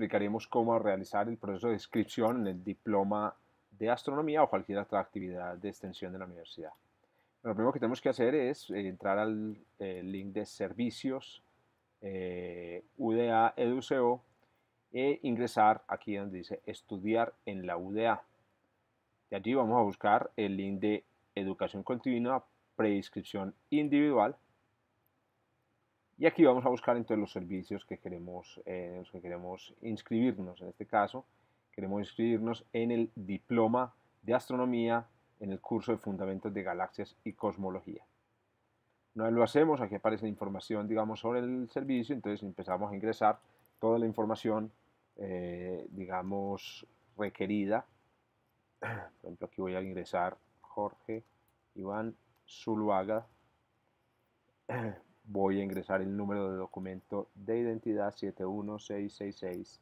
explicaremos cómo realizar el proceso de inscripción en el diploma de astronomía o cualquier otra actividad de extensión de la universidad. Lo primero que tenemos que hacer es eh, entrar al eh, link de servicios eh, UDA EduCO e ingresar aquí donde dice estudiar en la UDA. De allí vamos a buscar el link de educación continua, preinscripción individual. Y aquí vamos a buscar entre los servicios que queremos, los que queremos inscribirnos. En este caso, queremos inscribirnos en el diploma de astronomía en el curso de Fundamentos de Galaxias y Cosmología. Una vez lo hacemos, aquí aparece la información, digamos, sobre el servicio, entonces empezamos a ingresar toda la información, eh, digamos, requerida. Por ejemplo, aquí voy a ingresar Jorge Iván Zuluaga. Voy a ingresar el número de documento de identidad 71666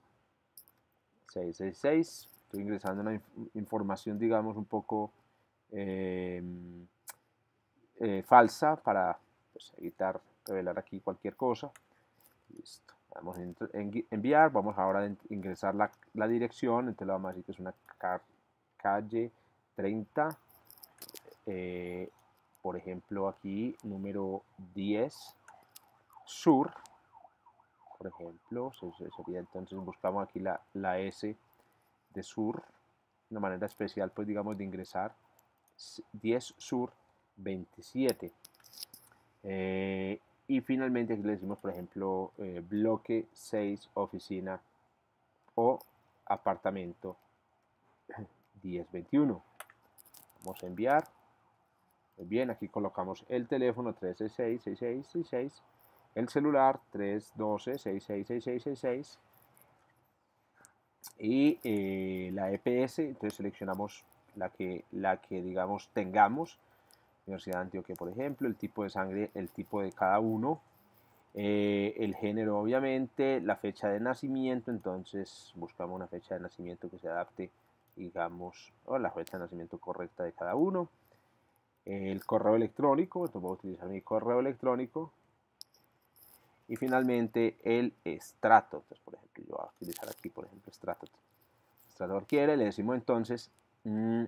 666. Estoy ingresando una información, digamos, un poco Em, eh, falsa para pues, evitar revelar aquí cualquier cosa. Listo. Vamos a enviar, vamos ahora a ingresar la, dirección, entonces le vamos a decir que es una calle 30, eh, por ejemplo aquí número 10 sur, por ejemplo, sería entonces buscamos aquí la, la S de sur, una manera especial pues digamos de ingresar 10 sur 27. Eh, y finalmente aquí le decimos, por ejemplo, eh, bloque 6, oficina o apartamento 1021. Vamos a enviar. bien, aquí colocamos el teléfono 366-6666, el celular 312-666666 y eh, la EPS. Entonces seleccionamos la que, la que digamos tengamos. Universidad de Antioquia, por ejemplo, el tipo de sangre, el tipo de cada uno, eh, el género obviamente, la fecha de nacimiento, entonces buscamos una fecha de nacimiento que se adapte, digamos, a la fecha de nacimiento correcta de cada uno. El correo electrónico, entonces voy a utilizar mi correo electrónico. Y finalmente el estrato, entonces por ejemplo yo voy a utilizar aquí por ejemplo estrato. Estrato quiere, le decimos entonces Mm,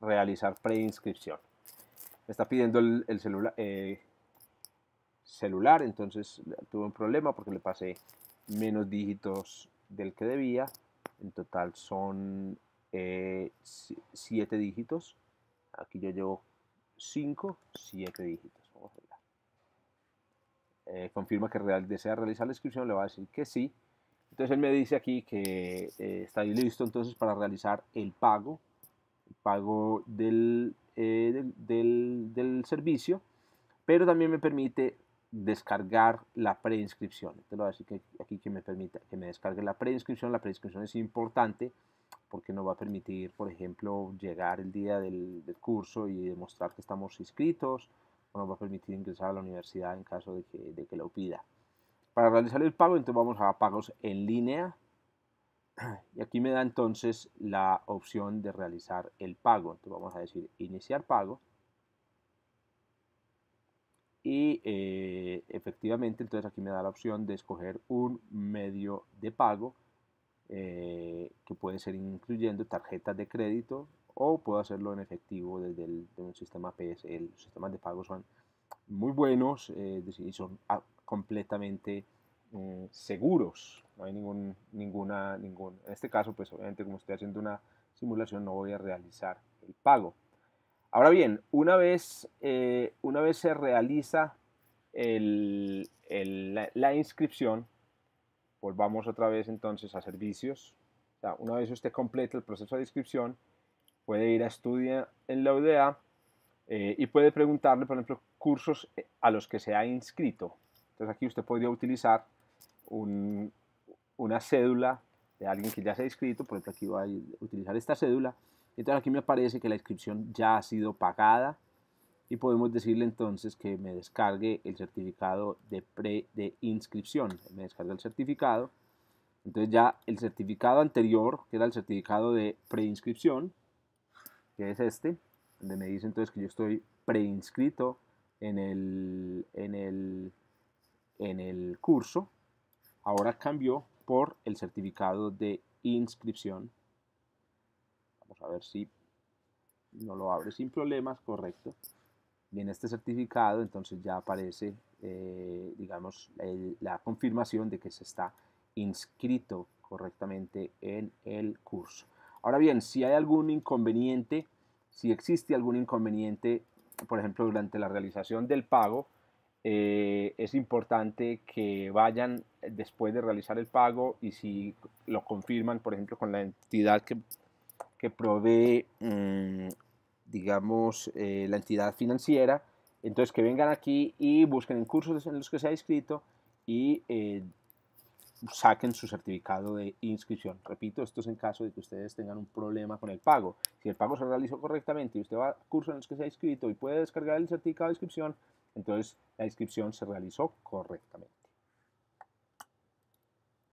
realizar preinscripción. Me está pidiendo el, celular, eh, celular, entonces tuve un problema porque le pasé menos dígitos del que debía. En total son 7 eh, dígitos. Aquí yo llevo 5, 7 dígitos. Eh, confirma que desea realizar la inscripción, le va a decir que sí. Entonces él me dice aquí que eh, está listo entonces para realizar el pago, pago del, eh, del, servicio, pero también me permite descargar la preinscripción. Te lo voy a decir que aquí que me permita que me descargue la preinscripción. La preinscripción es importante porque nos va a permitir, por ejemplo, llegar el día del, curso y demostrar que estamos inscritos, nos va a permitir ingresar a la universidad en caso de que, de que lo pida. Para realizar el pago, entonces vamos a pagos en línea. Y aquí me da entonces la opción de realizar el pago. Entonces vamos a decir iniciar pago. Y eh, efectivamente, entonces aquí me da la opción de escoger un medio de pago eh, que puede ser incluyendo tarjetas de crédito o puedo hacerlo en efectivo desde el, un sistema PSL. Los sistemas de pago son muy buenos eh, y son completamente mm, seguros. No hay ningún, ninguna, ningún, en este caso, pues obviamente como estoy haciendo una simulación no voy a realizar el pago. Ahora bien, una vez, eh, una vez se realiza la, inscripción, volvamos otra vez entonces a servicios. una vez usted complete el proceso de inscripción, puede ir a estudiar en la UDA eh, y puede preguntarle, por ejemplo, cursos a los que se ha inscrito. Entonces aquí usted podría utilizar una cédula de alguien que ya se ha inscrito, por ejemplo aquí voy a utilizar esta cédula, entonces aquí me aparece que la inscripción ya ha sido pagada y podemos decirle entonces que me descargue el certificado de, pre, de inscripción, me descarga el certificado, entonces ya el certificado anterior, que era el certificado de preinscripción, que es este, donde me dice entonces que yo estoy preinscrito en el, en el en el curso, ahora cambió por el certificado de inscripción. Vamos a ver si no lo abre sin problemas, correcto. Viene este certificado, entonces ya aparece, eh, digamos, la confirmación de que se está inscrito correctamente en el curso. Ahora bien, si hay algún inconveniente, si existe algún inconveniente, por ejemplo, durante la realización del pago, eh, es importante que vayan después de realizar el pago y si lo confirman, por ejemplo, con la entidad que, provee, mm, digamos, eh, la entidad financiera, entonces que vengan aquí y busquen en cursos en los que se ha inscrito y eh, saquen su certificado de inscripción. Repito, esto es en caso de que ustedes tengan un problema con el pago. Si el pago se realizó correctamente y usted va a cursos en los que se ha inscrito y puede descargar el certificado de inscripción, entonces la inscripción se realizó correctamente.